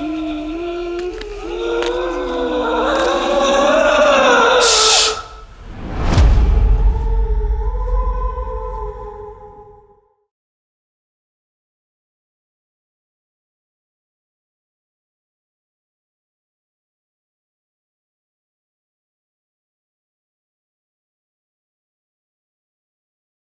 Mm.